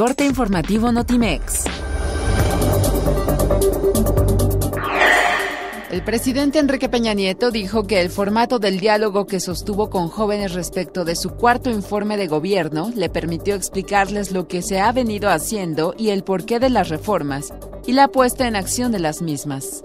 corte informativo Notimex. El presidente Enrique Peña Nieto dijo que el formato del diálogo que sostuvo con jóvenes respecto de su cuarto informe de gobierno le permitió explicarles lo que se ha venido haciendo y el porqué de las reformas y la puesta en acción de las mismas.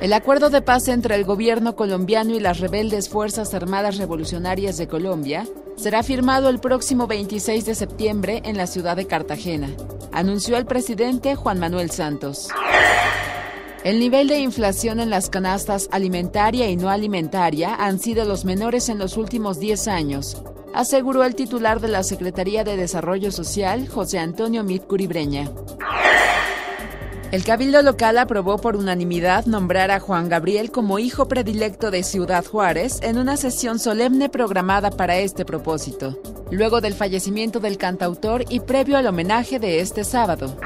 El acuerdo de paz entre el gobierno colombiano y las rebeldes Fuerzas Armadas Revolucionarias de Colombia será firmado el próximo 26 de septiembre en la ciudad de Cartagena, anunció el presidente Juan Manuel Santos. El nivel de inflación en las canastas alimentaria y no alimentaria han sido los menores en los últimos 10 años, aseguró el titular de la Secretaría de Desarrollo Social, José Antonio Mit Curibreña. El Cabildo local aprobó por unanimidad nombrar a Juan Gabriel como hijo predilecto de Ciudad Juárez en una sesión solemne programada para este propósito, luego del fallecimiento del cantautor y previo al homenaje de este sábado.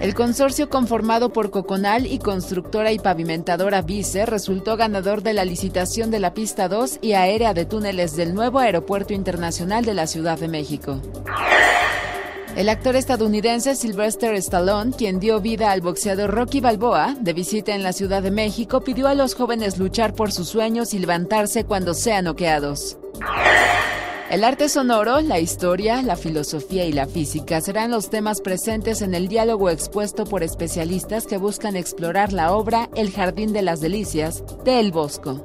El consorcio conformado por Coconal y constructora y pavimentadora Vice resultó ganador de la licitación de la pista 2 y aérea de túneles del nuevo Aeropuerto Internacional de la Ciudad de México. El actor estadounidense Sylvester Stallone, quien dio vida al boxeador Rocky Balboa, de visita en la Ciudad de México, pidió a los jóvenes luchar por sus sueños y levantarse cuando sean noqueados. El arte sonoro, la historia, la filosofía y la física serán los temas presentes en el diálogo expuesto por especialistas que buscan explorar la obra El Jardín de las Delicias de El Bosco.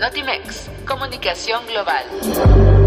Notimex, Comunicación Global.